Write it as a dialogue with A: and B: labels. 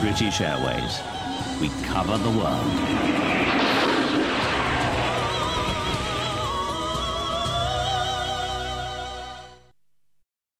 A: British Airways. We cover the world.